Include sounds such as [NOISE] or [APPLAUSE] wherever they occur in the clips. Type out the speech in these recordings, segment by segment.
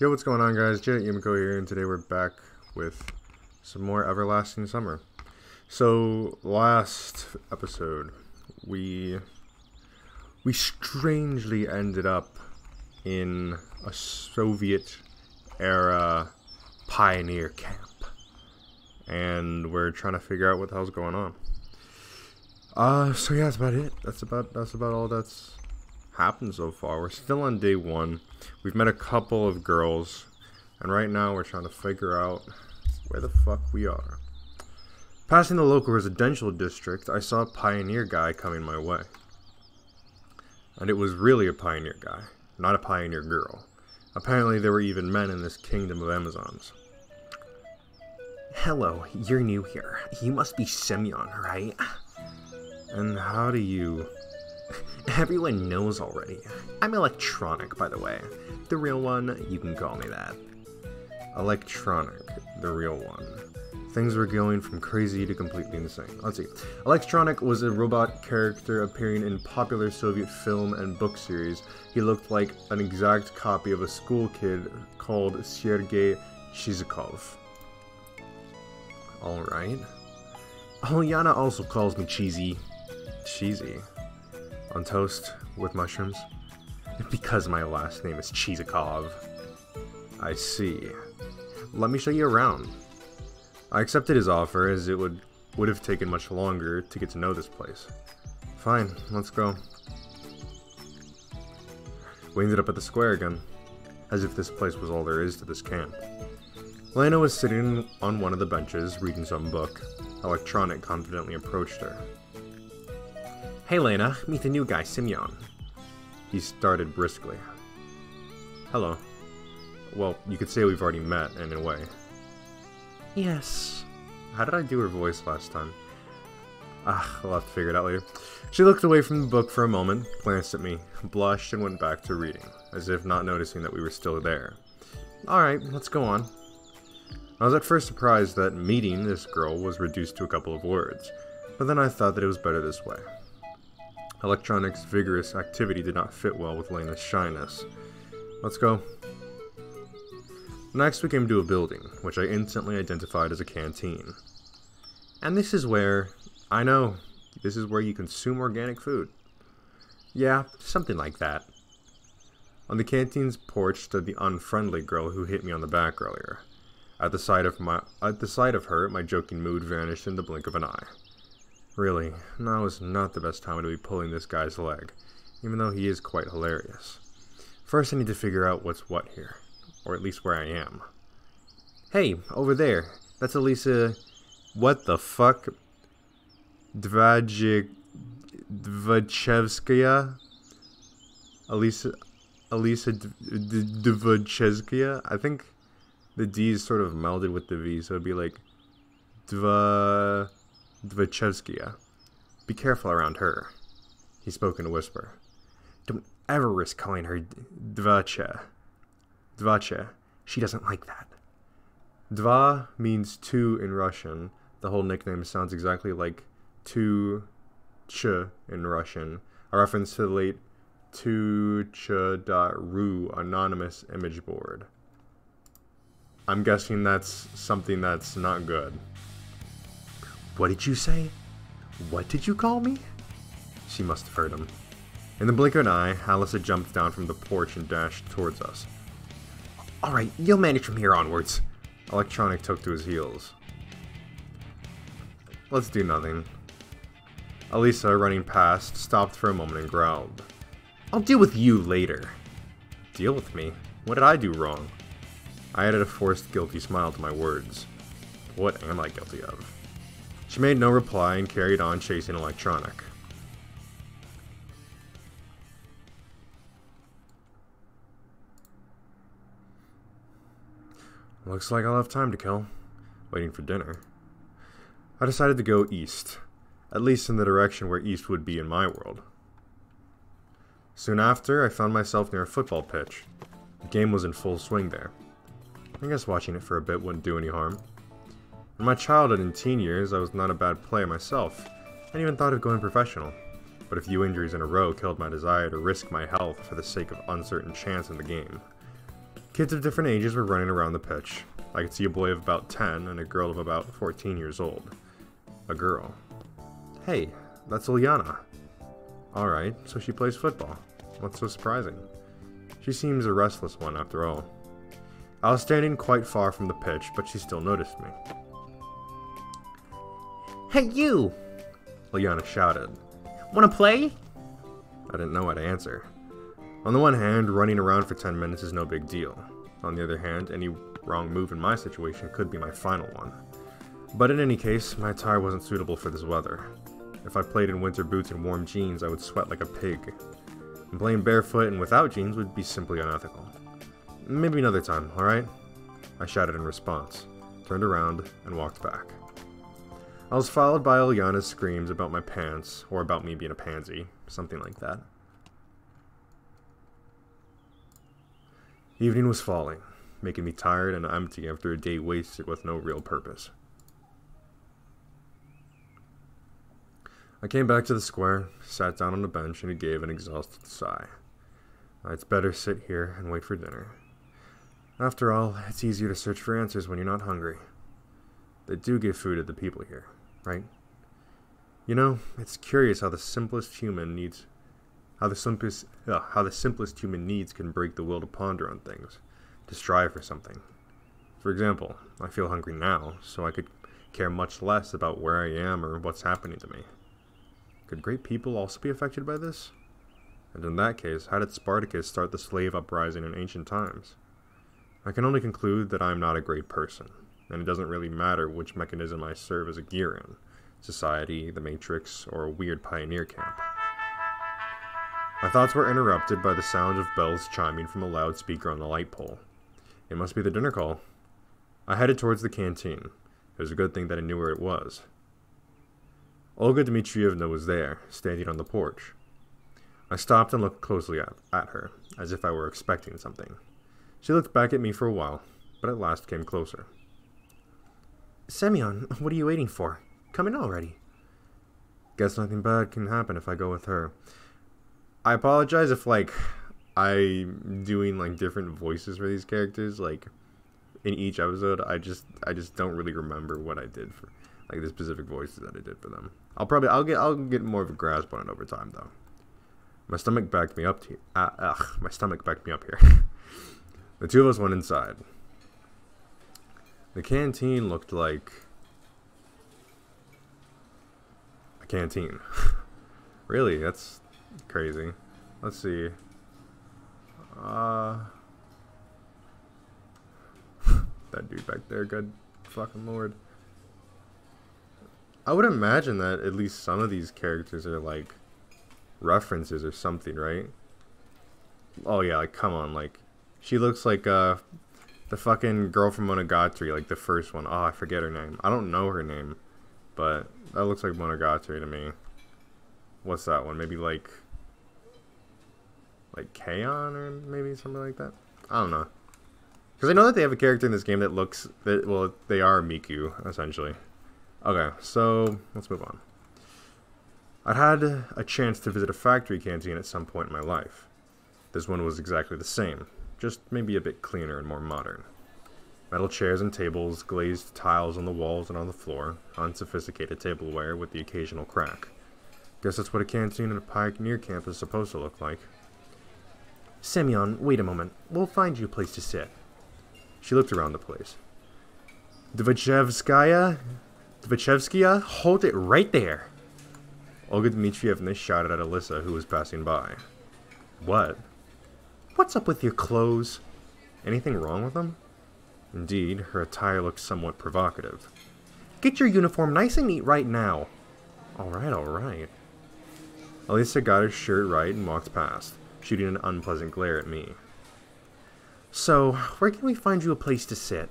Yo, what's going on guys? Janet Yumeko here, and today we're back with some more Everlasting Summer. So, last episode, we we strangely ended up in a Soviet era pioneer camp. And we're trying to figure out what the hell's going on. Uh, so yeah, that's about it. That's about that's about all that's happened so far. We're still on day one. We've met a couple of girls, and right now we're trying to figure out where the fuck we are. Passing the local residential district, I saw a pioneer guy coming my way. And it was really a pioneer guy, not a pioneer girl. Apparently, there were even men in this kingdom of Amazons. Hello, you're new here. You must be Semyon, right? And how do you. [LAUGHS] Everyone knows already. I'm electronic, by the way. The real one, you can call me that. Electronic, the real one. Things were going from crazy to completely insane. Let's see. Electronic was a robot character appearing in popular Soviet film and book series. He looked like an exact copy of a school kid called Sergei Shizakov. Alright. Olyana also calls me cheesy. Cheesy? On toast with mushrooms? Because my last name is Chizakov. I see. Let me show you around. I accepted his offer as it would would have taken much longer to get to know this place. Fine, let's go. We ended up at the square again, as if this place was all there is to this camp. Lena was sitting on one of the benches, reading some book. Electronic confidently approached her. Hey Lena, meet the new guy, Semyon. He started briskly. Hello. Well, you could say we've already met, in a way. Yes. How did I do her voice last time? Ah, I'll have to figure it out later. She looked away from the book for a moment, glanced at me, blushed, and went back to reading, as if not noticing that we were still there. Alright, let's go on. I was at first surprised that meeting this girl was reduced to a couple of words, but then I thought that it was better this way. Electronic's vigorous activity did not fit well with Lena's shyness. Let's go. Next, we came to a building, which I instantly identified as a canteen. And this is where, I know, this is where you consume organic food. Yeah, something like that. On the canteen's porch stood the unfriendly girl who hit me on the back earlier. At the sight of my at the sight of her, my joking mood vanished in the blink of an eye. Really, now is not the best time to be pulling this guy's leg, even though he is quite hilarious. First, I need to figure out what's what here, or at least where I am. Hey, over there, that's Elisa. What the fuck? Dvajik. Dvachevskaya? Elisa. Elisa Dvachevskaya? I think the D is sort of melded with the V, so it'd be like. Dva. Dvachevskaya. Be careful around her. He spoke in a whisper. Don't ever risk calling her Dvacha. Dvacha. She doesn't like that. Dva means two in Russian. The whole nickname sounds exactly like two ch in Russian, a reference to the late 2ch.ru anonymous image board. I'm guessing that's something that's not good. What did you say? What did you call me? She must have heard him. In the blink of an eye, Alice had jumped down from the porch and dashed towards us. Alright, you'll manage from here onwards. Electronic took to his heels. Let's do nothing. Elisa, running past, stopped for a moment and growled. I'll deal with you later. Deal with me? What did I do wrong? I added a forced guilty smile to my words. What am I guilty of? She made no reply and carried on chasing Electronic. Looks like I'll have time to kill. Waiting for dinner. I decided to go east, at least in the direction where east would be in my world. Soon after, I found myself near a football pitch. The game was in full swing there. I guess watching it for a bit wouldn't do any harm. In my childhood and teen years, I was not a bad player myself, and even thought of going professional. But a few injuries in a row killed my desire to risk my health for the sake of uncertain chance in the game. Kids of different ages were running around the pitch. I could see a boy of about 10 and a girl of about 14 years old. A girl. Hey, that's Ilyana. Alright, so she plays football. What's so surprising? She seems a restless one after all. I was standing quite far from the pitch, but she still noticed me. Hey, you! Ilyana shouted. Wanna play? I didn't know how to answer. On the one hand, running around for 10 minutes is no big deal. On the other hand, any wrong move in my situation could be my final one. But in any case, my attire wasn't suitable for this weather. If I played in winter boots and warm jeans, I would sweat like a pig. And playing barefoot and without jeans would be simply unethical. Maybe another time, alright? I shouted in response, turned around, and walked back. I was followed by Ilyana's screams about my pants, or about me being a pansy, something like that. Evening was falling, making me tired and empty after a day wasted with no real purpose. I came back to the square, sat down on a bench, and gave an exhausted sigh. It's better sit here and wait for dinner. After all, it's easier to search for answers when you're not hungry. They do give food to the people here, right? You know, it's curious how the simplest human needs how the simplest uh, how the simplest human needs can break the will to ponder on things, to strive for something. For example, I feel hungry now, so I could care much less about where I am or what's happening to me. Could great people also be affected by this? And in that case, how did Spartacus start the slave uprising in ancient times? I can only conclude that I am not a great person, and it doesn't really matter which mechanism I serve as a gear in society, the Matrix, or a weird pioneer camp. My thoughts were interrupted by the sound of bells chiming from a loudspeaker on the light pole. It must be the dinner call. I headed towards the canteen. It was a good thing that I knew where it was. Olga Dmitrievna was there, standing on the porch. I stopped and looked closely at, at her, as if I were expecting something. She looked back at me for a while, but at last came closer. Semyon, [LAUGHS] what are you waiting for? Come in already. Guess nothing bad can happen if I go with her. I apologize if like I'm doing like different voices for these characters. Like in each episode, I just I just don't really remember what I did for like the specific voices that I did for them. I'll probably I'll get I'll get more of a grasp on it over time though. My stomach backed me up. To, uh, ugh, my stomach backed me up here. [LAUGHS] the two of us went inside. The canteen looked like a canteen. [LAUGHS] really, that's crazy. Let's see. Uh, [LAUGHS] that dude back there, good fucking lord. I would imagine that at least some of these characters are like references or something, right? Oh yeah, like come on, like she looks like uh the fucking girl from Monogatari, like the first one. Oh, I forget her name. I don't know her name, but that looks like Monogatari to me. What's that one? Maybe like like K-On! or maybe something like that. I don't know. Because I know that they have a character in this game that looks that well, they are Miku essentially. Okay, so let's move on. I'd had a chance to visit a factory canteen at some point in my life. This one was exactly the same, just maybe a bit cleaner and more modern. Metal chairs and tables, glazed tiles on the walls and on the floor, unsophisticated tableware with the occasional crack. Guess that's what a canteen in a pioneer camp is supposed to look like. Semyon, wait a moment. We'll find you a place to sit. She looked around the place. Dvichevskaya? Dvichevskaya? Hold it right there! Olga Dmitrievna shouted at Alyssa, who was passing by. What? What's up with your clothes? Anything wrong with them? Indeed, her attire looked somewhat provocative. Get your uniform nice and neat right now. Alright, alright. Alyssa got her shirt right and walked past shooting an unpleasant glare at me. So, where can we find you a place to sit?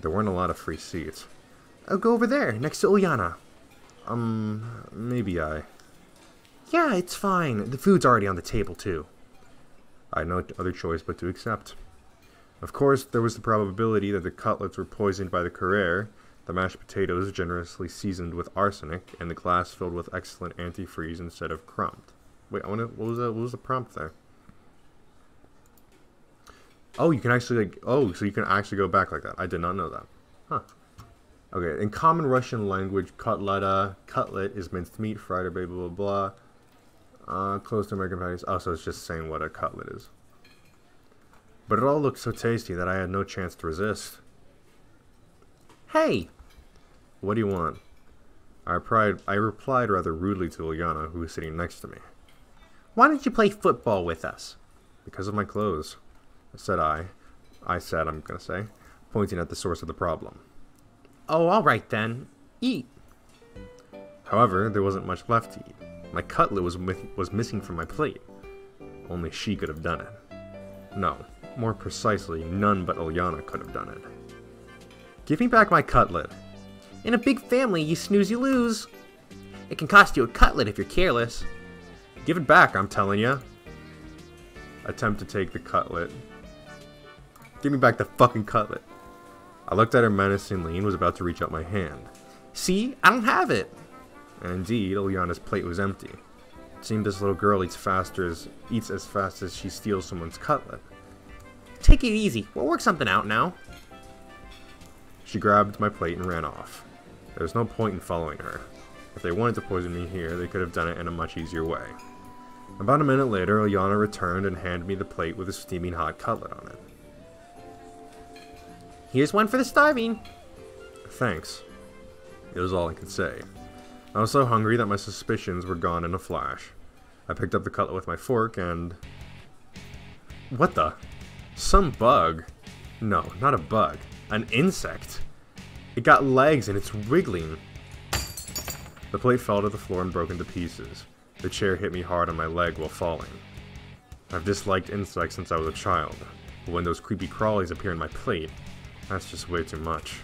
There weren't a lot of free seats. I'll go over there, next to Ilyana. Um, maybe I. Yeah, it's fine. The food's already on the table, too. I had no other choice but to accept. Of course, there was the probability that the cutlets were poisoned by the curare, the mashed potatoes generously seasoned with arsenic, and the glass filled with excellent antifreeze instead of crumbed. Wait, I want to. What was the what was the prompt there? Oh, you can actually like. Oh, so you can actually go back like that. I did not know that. Huh. Okay. In common Russian language, kotleta, cutlet is minced meat, fried or blah blah blah. blah. Uh, close to American patties. Oh, so it's just saying what a cutlet is. But it all looked so tasty that I had no chance to resist. Hey! What do you want? I replied, I replied rather rudely to Ilyana, who was sitting next to me. Why don't you play football with us? Because of my clothes, said I. I said, I'm going to say, pointing at the source of the problem. Oh, all right then. Eat. However, there wasn't much left to eat. My cutlet was, was missing from my plate. Only she could have done it. No, more precisely, none but Ilyana could have done it. Give me back my cutlet. In a big family, you snooze, you lose. It can cost you a cutlet if you're careless. Give it back, I'm telling you. Attempt to take the cutlet. Give me back the fucking cutlet. I looked at her menacingly and was about to reach out my hand. See? I don't have it. And indeed, Ilyana's plate was empty. It seemed this little girl eats faster as eats as fast as she steals someone's cutlet. Take it easy. We'll work something out now. She grabbed my plate and ran off. There was no point in following her. If they wanted to poison me here, they could have done it in a much easier way. About a minute later, Ilyana returned and handed me the plate with a steaming hot cutlet on it. Here's one for the starving. Thanks. It was all I could say. I was so hungry that my suspicions were gone in a flash. I picked up the cutlet with my fork and... What the? Some bug. No, not a bug. An insect. It got legs and it's wiggling. The plate fell to the floor and broke into pieces. The chair hit me hard on my leg while falling. I've disliked insects since I was a child, but when those creepy crawlies appear in my plate, that's just way too much.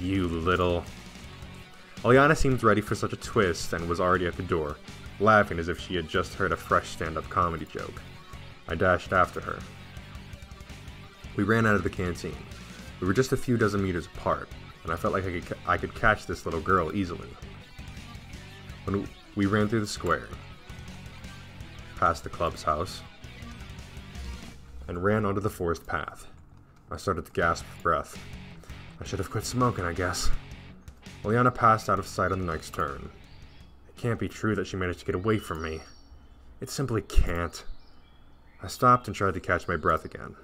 You little... Ilyana seemed ready for such a twist and was already at the door, laughing as if she had just heard a fresh stand-up comedy joke. I dashed after her. We ran out of the canteen. We were just a few dozen meters apart, and I felt like I could, I could catch this little girl easily. When we ran through the square, past the club's house, and ran onto the forest path. I started to gasp for breath. I should have quit smoking, I guess. Ilyana passed out of sight on the next turn. It can't be true that she managed to get away from me. It simply can't. I stopped and tried to catch my breath again.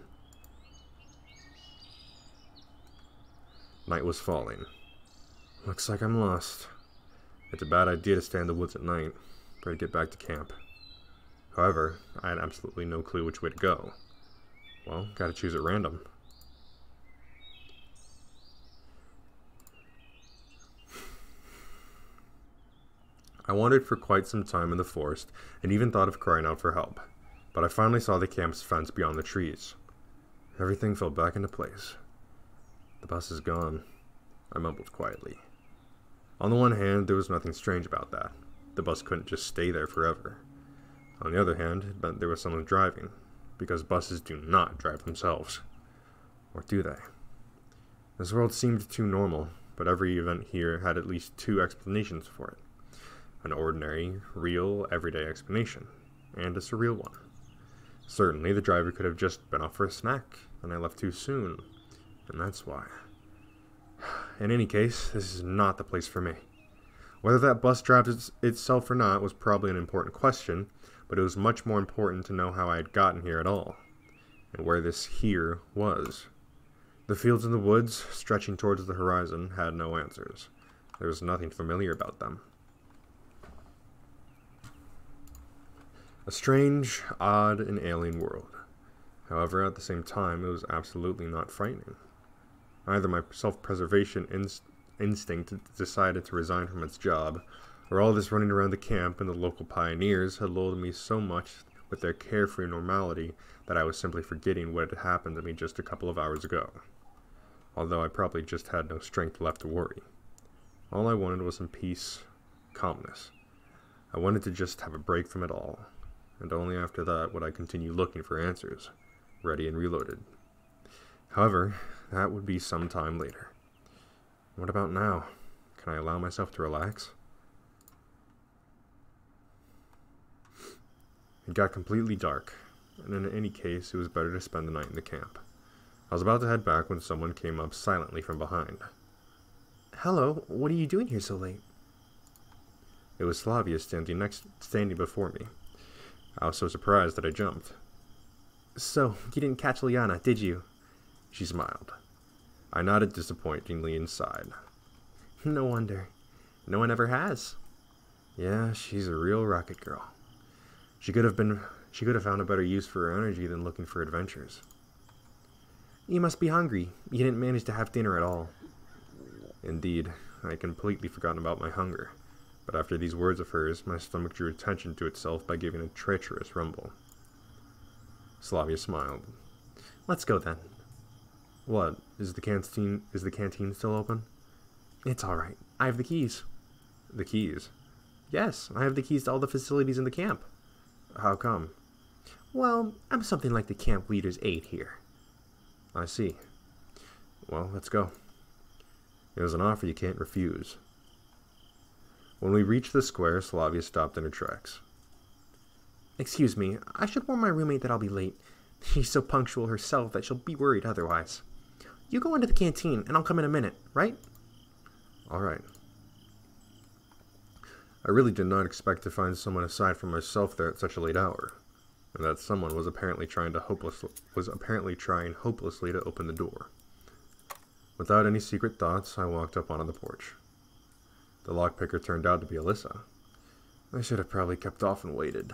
Night was falling. Looks like I'm lost. It's a bad idea to stay in the woods at night. Better get back to camp. However, I had absolutely no clue which way to go. Well, gotta choose at random. I wandered for quite some time in the forest and even thought of crying out for help, but I finally saw the camp's fence beyond the trees. Everything fell back into place. The bus is gone, I mumbled quietly. On the one hand, there was nothing strange about that. The bus couldn't just stay there forever. On the other hand, it meant there was someone driving, because buses do not drive themselves. Or do they? This world seemed too normal, but every event here had at least two explanations for it an ordinary, real, everyday explanation, and a surreal one. Certainly, the driver could have just been off for a snack, and I left too soon, and that's why. In any case, this is not the place for me. Whether that bus drives itself or not was probably an important question, but it was much more important to know how I had gotten here at all, and where this here was. The fields and the woods, stretching towards the horizon, had no answers. There was nothing familiar about them. A strange, odd, and alien world. However, at the same time, it was absolutely not frightening. Either my self-preservation inst instinct decided to resign from its job, or all this running around the camp and the local pioneers had lulled me so much with their carefree normality that I was simply forgetting what had happened to me just a couple of hours ago. Although I probably just had no strength left to worry. All I wanted was some peace, calmness. I wanted to just have a break from it all, and only after that would I continue looking for answers, ready and reloaded. However, that would be some time later. What about now? Can I allow myself to relax? It got completely dark. and in any case, it was better to spend the night in the camp. I was about to head back when someone came up silently from behind. Hello, what are you doing here so late? It was Slavya standing next, standing before me. I was so surprised that I jumped. So, you didn't catch Liana, did you? She smiled. I nodded disappointingly inside. No wonder. No one ever has. Yeah, she's a real rocket girl. She could have been she could have found a better use for her energy than looking for adventures. You must be hungry. You didn't manage to have dinner at all. Indeed, I had completely forgotten about my hunger, but after these words of hers, my stomach drew attention to itself by giving a treacherous rumble. Slavya smiled. Let's go then. What? Is the canteen is the canteen still open? It's all right. I have the keys. The keys? Yes, I have the keys to all the facilities in the camp. How come? Well, I'm something like the camp leader's aide here. I see. Well, let's go. It was an offer you can't refuse. When we reached the square, Slavya stopped in her tracks. Excuse me, I should warn my roommate that I'll be late. She's so punctual herself that she'll be worried otherwise. You go into the canteen, and I'll come in a minute, right? All right. I really did not expect to find someone aside from myself there at such a late hour, and that someone was apparently trying to hopelessly was apparently trying hopelessly to open the door. Without any secret thoughts, I walked up onto the porch. The lockpicker turned out to be Alyssa. I should have probably kept off and waited.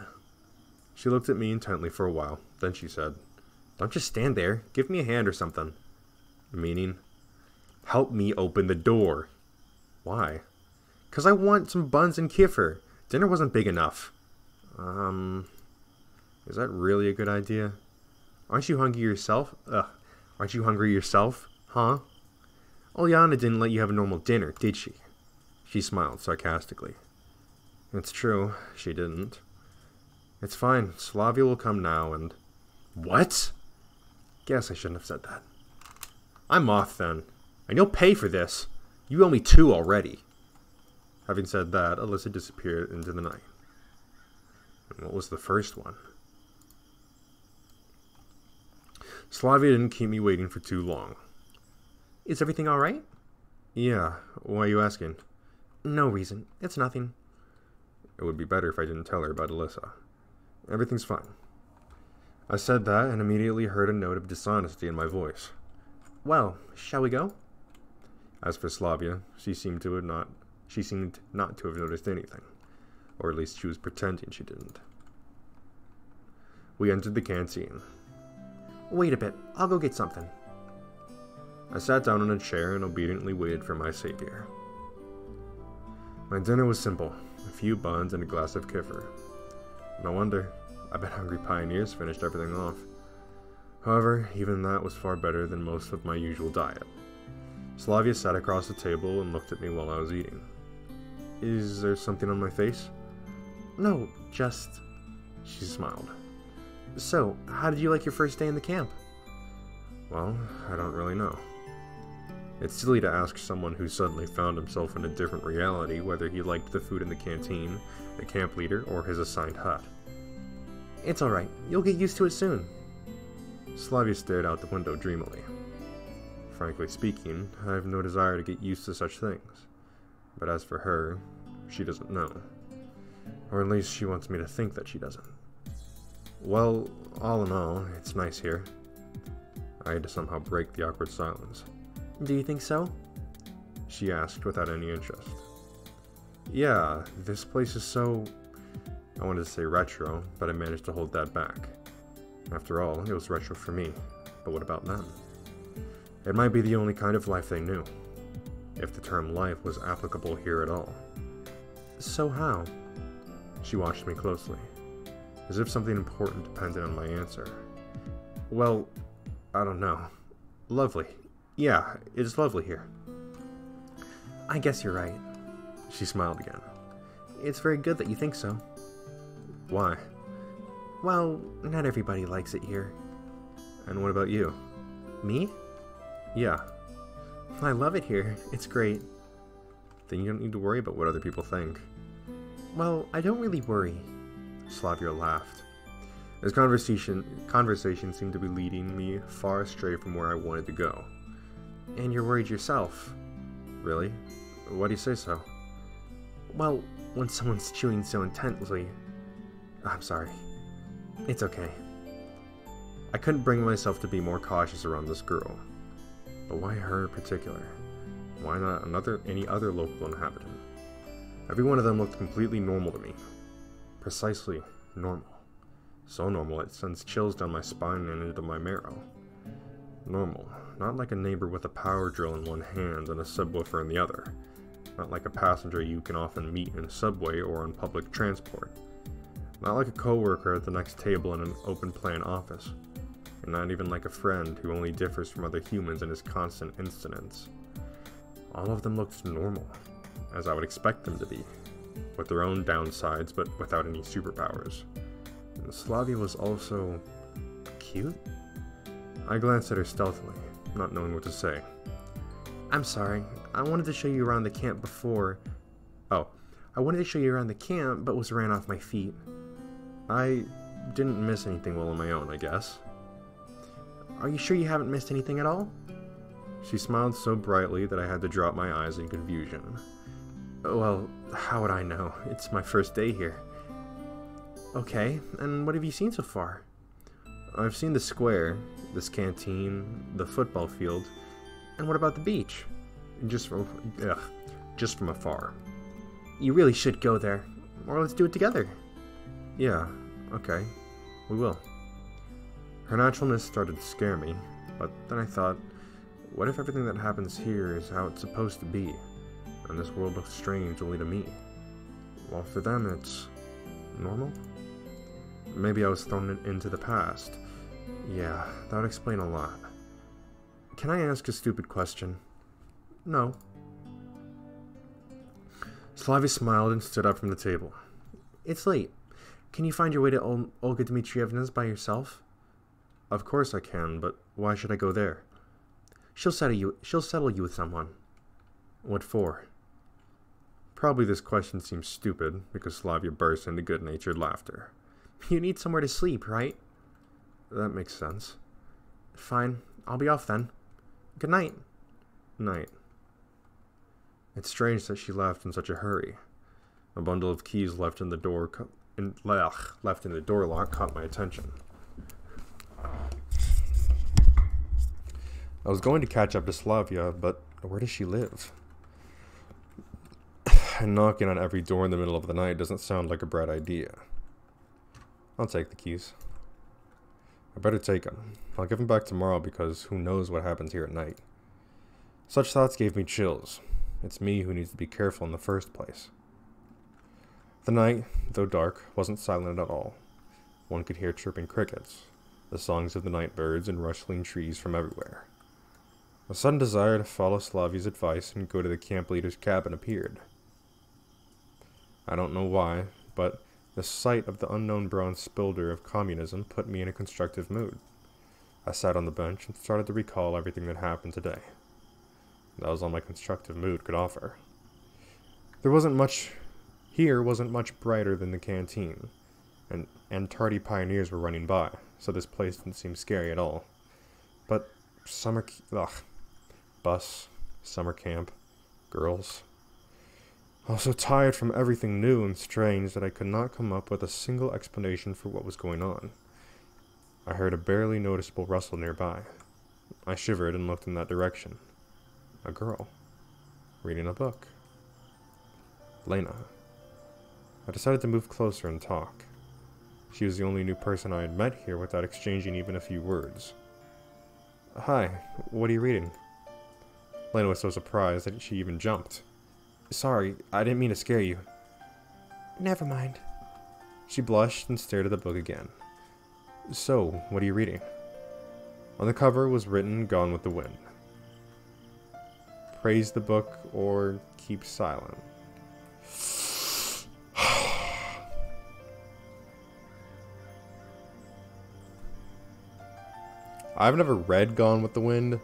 She looked at me intently for a while, then she said, Don't just stand there. Give me a hand or something. Meaning? Help me open the door. Why? Because I want some buns and kefir. Dinner wasn't big enough. Um, is that really a good idea? Aren't you hungry yourself? Ugh. Aren't you hungry yourself? Huh? Olyana didn't let you have a normal dinner, did she? She smiled sarcastically. It's true, she didn't. It's fine. Slavya will come now and. What? Guess I shouldn't have said that. I'm off then. And you'll pay for this. You owe me two already. Having said that, Alyssa disappeared into the night. And what was the first one? Slavya didn't keep me waiting for too long. Is everything alright? Yeah. Why are you asking? No reason. It's nothing. It would be better if I didn't tell her about Alyssa. Everything's fine. I said that and immediately heard a note of dishonesty in my voice. Well, shall we go? As for Slavya, she seemed to have not she seemed not to have noticed anything, or at least she was pretending she didn't. We entered the canteen. Wait a bit, I'll go get something. I sat down in a chair and obediently waited for my savior. My dinner was simple a few buns and a glass of kefir. No wonder. I bet hungry pioneers finished everything off. However, even that was far better than most of my usual diet. Slavya sat across the table and looked at me while I was eating. Is there something on my face? No, just. She smiled. So, how did you like your first day in the camp? Well, I don't really know. It's silly to ask someone who suddenly found himself in a different reality whether he liked the food in the canteen, the camp leader, or his assigned hut. It's alright. You'll get used to it soon. Slavya stared out the window dreamily. Frankly speaking, I have no desire to get used to such things. But as for her, she doesn't know. Or at least she wants me to think that she doesn't. Well, all in all, it's nice here. I had to somehow break the awkward silence. Do you think so? She asked without any interest. Yeah, this place is so. I wanted to say retro, but I managed to hold that back. After all, it was retro for me, but what about them? It might be the only kind of life they knew, if the term life was applicable here at all. So, how? She watched me closely, as if something important depended on my answer. Well, I don't know. Lovely. Yeah, it's lovely here. I guess you're right. She smiled again. It's very good that you think so. Why? Well, not everybody likes it here. And what about you? Me? Yeah. I love it here. It's great. Then you don't need to worry about what other people think. Well, I don't really worry. Slavya laughed. This conversation conversation seemed to be leading me far astray from where I wanted to go. And you're worried yourself. Really? Why do you say so? Well, when someone's chewing so intensely. I'm sorry. It's okay. I couldn't bring myself to be more cautious around this girl. But why her in particular? Why not another any other local inhabitant? Every one of them looked completely normal to me. Precisely normal. So normal it sends chills down my spine and into my marrow. Normal, not like a neighbor with a power drill in one hand and a subwoofer in the other. Not like a passenger you can often meet in a subway or on public transport. Not like a coworker at the next table in an open plan office. And not even like a friend who only differs from other humans in his constant incidents. All of them looked normal, as I would expect them to be, with their own downsides but without any superpowers. And Slavya was also cute? I glanced at her stealthily, not knowing what to say. I'm sorry. I wanted to show you around the camp before. Oh, I wanted to show you around the camp, but was ran off my feet. I didn't miss anything well on my own, I guess. Are you sure you haven't missed anything at all? She smiled so brightly that I had to drop my eyes in confusion. Well, how would I know? It's my first day here. Okay, and what have you seen so far? I've seen the square, this canteen, the football field, and what about the beach? Just from, ugh, just from afar. You really should go there, or let's do it together. Yeah, okay, we will. Her naturalness started to scare me, but then I thought, what if everything that happens here is how it's supposed to be, and this world looks strange only to me? While for them it's normal? Maybe I was thrown into the past. Yeah, that would explain a lot. Can I ask a stupid question? No. Slavya smiled and stood up from the table. It's late. Can you find your way to Ol- Olga Dmitrievna's by yourself? Of course I can, but why should I go there? She'll settle you. She'll settle you with someone. What for? Probably this question seems stupid because Slavya burst into good-natured laughter. You need somewhere to sleep, right? That makes sense. Fine. I'll be off then. Good night. Night. It's strange that she left in such a hurry. A bundle of keys left in the door in, ugh, left in the door lock caught my attention. I was going to catch up to Slavya, but where does she live? and [SIGHS] knocking on every door in the middle of the night doesn't sound like a bright idea. I'll take the keys. I better take them. I'll give them back tomorrow because who knows what happens here at night. Such thoughts gave me chills. It's me who needs to be careful in the first place. The night, though dark, wasn't silent at all. One could hear chirping crickets, the songs of the night birds, and rustling trees from everywhere. A sudden desire to follow Slavya's advice and go to the camp leader's cabin appeared. I don't know why, but the sight of the unknown bronze spilder of communism put me in a constructive mood. I sat on the bench and started to recall everything that happened today. That was all my constructive mood could offer. There wasn't much here wasn't much brighter than the canteen, and, and tardy pioneers were running by, so this place didn't seem scary at all. But summer ugh, bus, summer camp, girls. I was so tired from everything new and strange that I could not come up with a single explanation for what was going on. I heard a barely noticeable rustle nearby. I shivered and looked in that direction. A girl, reading a book. Lena. I decided to move closer and talk. She was the only new person I had met here without exchanging even a few words. Hi, what are you reading? Lena was so surprised that she even jumped. Sorry, I didn't mean to scare you. Never mind. She blushed and stared at the book again. So, what are you reading? On the cover was written Gone with the Wind. Praise the book or keep silent. I've never read Gone with the Wind.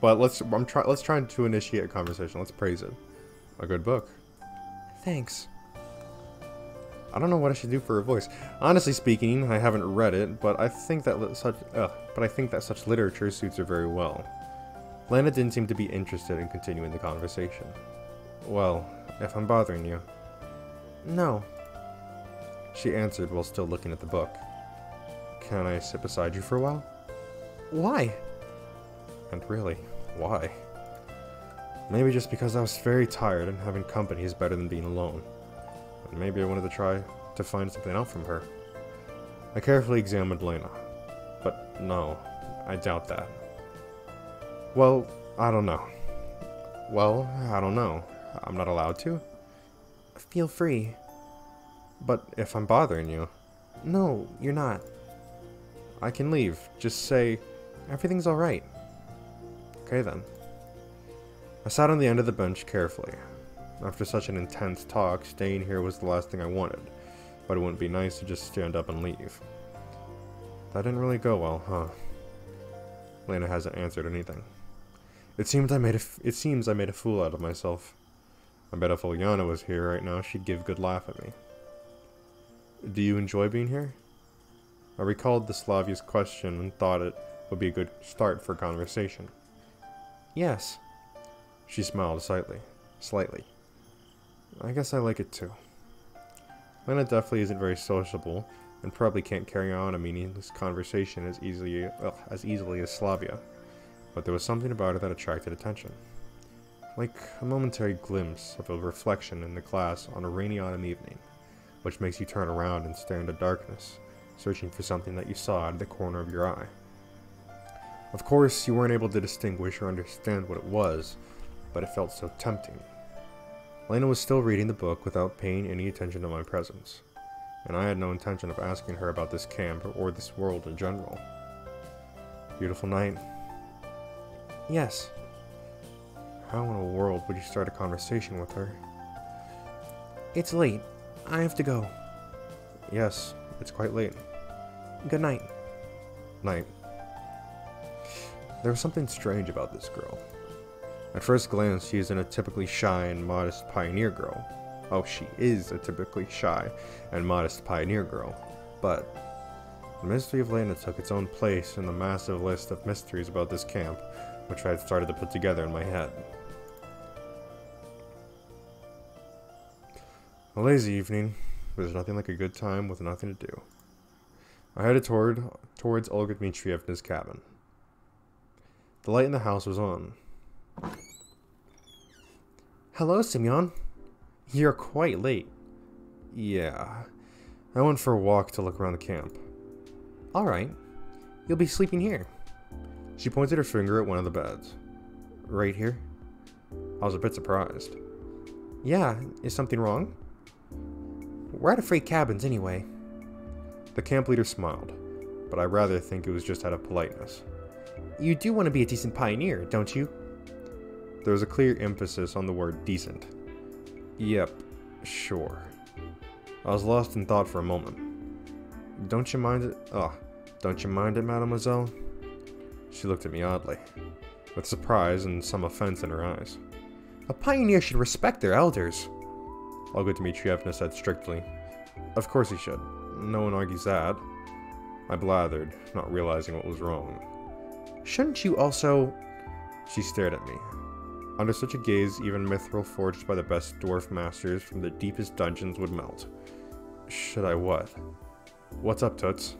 But let's I'm try let's try to initiate a conversation. Let's praise it. A good book. Thanks. I don't know what I should do for a voice. Honestly speaking, I haven't read it, but I think that such uh, but I think that such literature suits her very well. Lana didn't seem to be interested in continuing the conversation. Well, if I'm bothering you, No. she answered while still looking at the book. Can I sit beside you for a while? Why? And really, why? Maybe just because I was very tired and having company is better than being alone. And maybe I wanted to try to find something out from her. I carefully examined Lena. But no, I doubt that. Well, I don't know. Well, I don't know. I'm not allowed to? Feel free. But if I'm bothering you, No, you're not. I can leave. Just say, everything's alright. Okay then. I sat on the end of the bench carefully. After such an intense talk, staying here was the last thing I wanted, but it wouldn't be nice to just stand up and leave. That didn't really go well, huh? Lena hasn't answered anything. It seems I made a f- it seems I made a fool out of myself. I bet if Ilyana was here right now, she'd give good laugh at me. Do you enjoy being here? I recalled the Slavya's question and thought it would be a good start for conversation. Yes. She smiled slightly. Slightly. I guess I like it too. Lena definitely isn't very sociable, and probably can't carry on a meaningless conversation as easily ugh, as easily as Slavya. But there was something about her that attracted attention. Like a momentary glimpse of a reflection in the glass on a rainy autumn evening, which makes you turn around and stare into darkness, searching for something that you saw out of the corner of your eye. Of course, you weren't able to distinguish or understand what it was, but it felt so tempting. Lena was still reading the book without paying any attention to my presence, and I had no intention of asking her about this camp or this world in general. Beautiful night. Yes. How in the world would you start a conversation with her? It's late. I have to go. Yes, it's quite late. Good night. Night. There was something strange about this girl. At first glance, she isn't a typically shy and modest pioneer girl. Oh, she is a typically shy and modest pioneer girl. But the mystery of Lena took its own place in the massive list of mysteries about this camp, which I had started to put together in my head. A lazy evening. There's nothing like a good time with nothing to do. I headed toward towards Olga Dmitrievna's cabin. The light in the house was on. Hello, Semyon. You're quite late. Yeah. I went for a walk to look around the camp. All right. You'll be sleeping here. She pointed her finger at one of the beds. Right here? I was a bit surprised. Yeah, is something wrong? We're out of free cabins anyway. The camp leader smiled, but I rather think it was just out of politeness. You do want to be a decent pioneer, don't you? There was a clear emphasis on the word decent. Yep, sure. I was lost in thought for a moment. Don't you mind it? Oh, don't you mind it, mademoiselle? She looked at me oddly, with surprise and some offense in her eyes. A pioneer should respect their elders. Olga Dmitrievna said strictly. Of course he should. No one argues that. I blathered, not realizing what was wrong. Shouldn't you also. She stared at me. Under such a gaze, even mithril forged by the best dwarf masters from the deepest dungeons would melt. Should I what? What's up, Toots?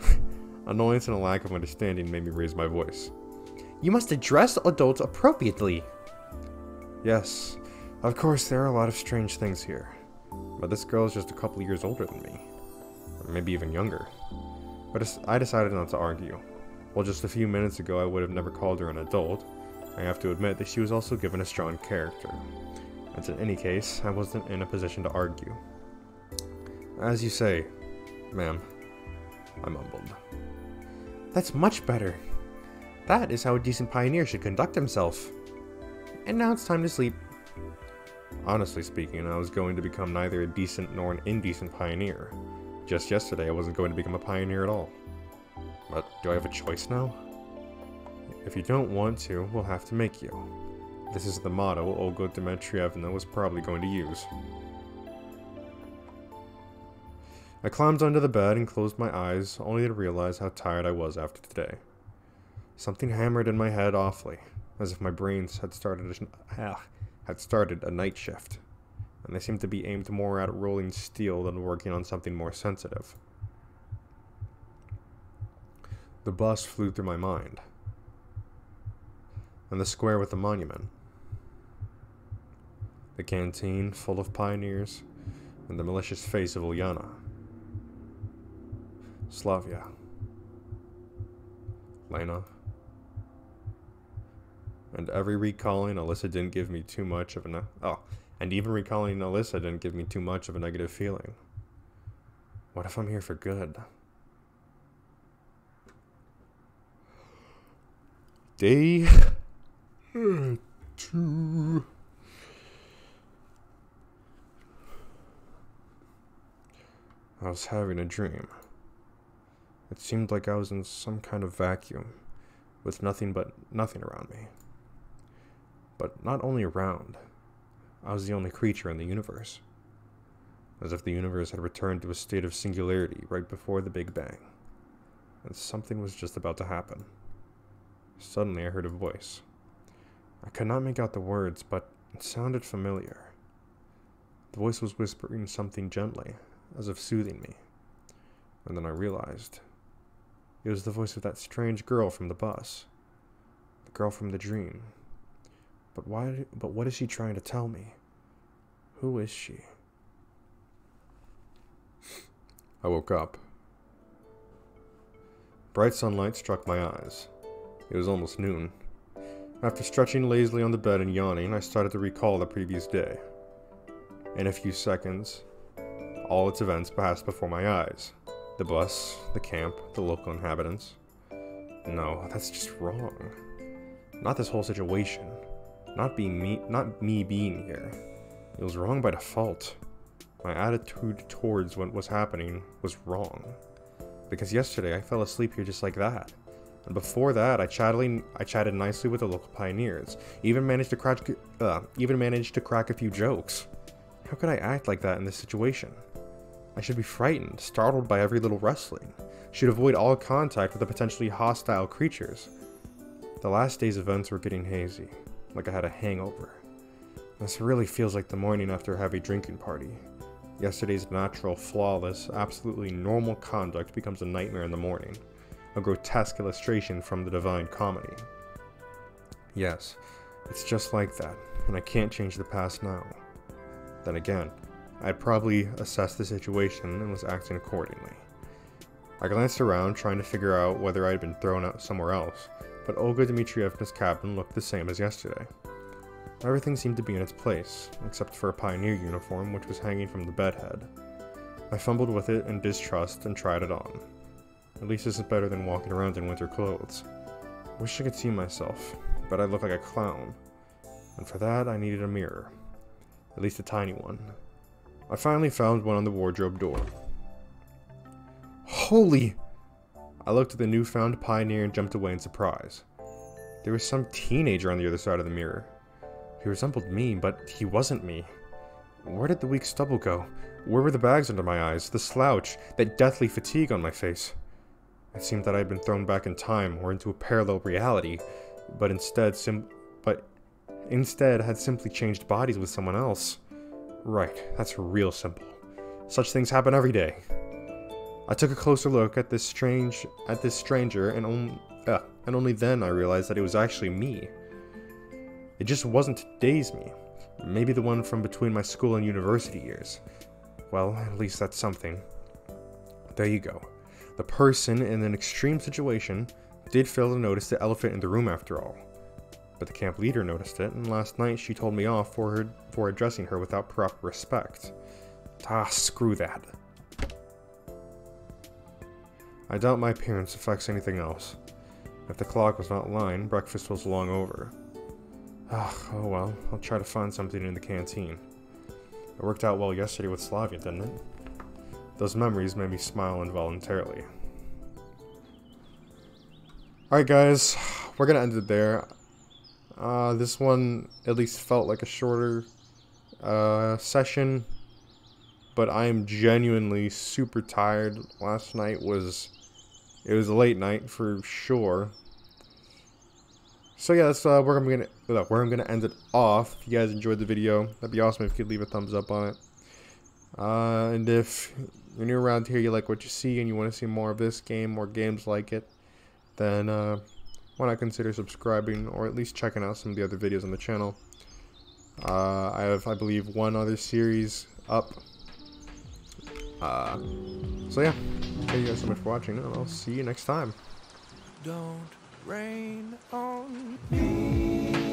[LAUGHS] Annoyance and a lack of understanding made me raise my voice. You must address adults appropriately. Yes, of course, there are a lot of strange things here. But this girl is just a couple years older than me. Or maybe even younger. But I decided not to argue. Well, just a few minutes ago I would have never called her an adult, I have to admit that she was also given a strong character. And in any case, I wasn't in a position to argue. As you say, ma'am, I mumbled. That's much better. That is how a decent pioneer should conduct himself. And now it's time to sleep. Honestly speaking, I was going to become neither a decent nor an indecent pioneer. Just yesterday, I wasn't going to become a pioneer at all. But do I have a choice now? If you don't want to, we'll have to make you. This is the motto Olga Dmitrievna was probably going to use. I climbed under the bed and closed my eyes, only to realize how tired I was after today. Something hammered in my head awfully, as if my brains had started a, ah, had started a night shift, and they seemed to be aimed more at rolling steel than working on something more sensitive. The bus flew through my mind, and the square with the monument, the canteen full of pioneers, and the malicious face of Ulyana. Slavya. Lena. And every recalling Alisa didn't give me too much of a oh, and even recalling Alisa didn't give me too much of a negative feeling. What if I'm here for good? Day two. I was having a dream. It seemed like I was in some kind of vacuum, with nothing but nothing around me. But not only around, I was the only creature in the universe. As if the universe had returned to a state of singularity right before the Big Bang. And something was just about to happen. Suddenly I heard a voice. I could not make out the words, but it sounded familiar. The voice was whispering something gently, as if soothing me. And then I realized it was the voice of that strange girl from the bus. The girl from the dream. But why but what is she trying to tell me? Who is she? I woke up. Bright sunlight struck my eyes. It was almost noon. After stretching lazily on the bed and yawning, I started to recall the previous day. In a few seconds, all its events passed before my eyes the bus, the camp, the local inhabitants. No, that's just wrong. Not this whole situation. Not being me not me being here. It was wrong by default. My attitude towards what was happening was wrong. Because yesterday I fell asleep here just like that. And before that, I chatted, I chatted nicely with the local pioneers. Even managed to crack, uh, even managed to crack a few jokes. How could I act like that in this situation? I should be frightened, startled by every little rustling. Should avoid all contact with the potentially hostile creatures. The last day's events were getting hazy, like I had a hangover. This really feels like the morning after a heavy drinking party. Yesterday's natural, flawless, absolutely normal conduct becomes a nightmare in the morning. A grotesque illustration from the Divine Comedy. Yes, it's just like that, and I can't change the past now. Then again, I'd probably assessed the situation and was acting accordingly. I glanced around, trying to figure out whether I had been thrown out somewhere else, but Olga Dmitrievna's cabin looked the same as yesterday. Everything seemed to be in its place, except for a pioneer uniform which was hanging from the bedhead. I fumbled with it in distrust and tried it on. At least this is better than walking around in winter clothes. Wish I could see myself, but I look like a clown. And for that, I needed a mirror. At least a tiny one. I finally found one on the wardrobe door. Holy! I looked at the newfound pioneer and jumped away in surprise. There was some teenager on the other side of the mirror. He resembled me, but he wasn't me. Where did the weak stubble go? Where were the bags under my eyes, the slouch, that deathly fatigue on my face? It seemed that I had been thrown back in time or into a parallel reality, but instead sim but instead had simply changed bodies with someone else. Right, that's real simple. Such things happen every day. I took a closer look at this strange at this stranger and, on, uh, and only then I realized that it was actually me. It just wasn't today's me. Maybe the one from between my school and university years. Well, at least that's something. There you go. The person in an extreme situation did fail to notice the elephant in the room after all but the camp leader noticed it, and last night she told me off for her for addressing her without proper respect. Ah, screw that. I doubt my appearance affects anything else. If the clock was not lying, breakfast was long over. Ah, oh well, I'll try to find something in the canteen. It worked out well yesterday with Slavya, didn't it? Those memories made me smile involuntarily. Alright guys, we're gonna end it there. Uh, this one at least felt like a shorter uh, session. But I am genuinely super tired. Last night was it was a late night for sure. So yeah, that's uh, where I'm gonna where I'm gonna end it off. If you guys enjoyed the video, that'd be awesome if you could leave a thumbs up on it. Uh, and if you're new around here, you like what you see, and you want to see more of this game, more games like it, then uh, why not consider subscribing or at least checking out some of the other videos on the channel. Uh, I have, I believe, one other series up. Uh, so yeah, thank you guys so much for watching, and I'll see you next time. Don't rain on me.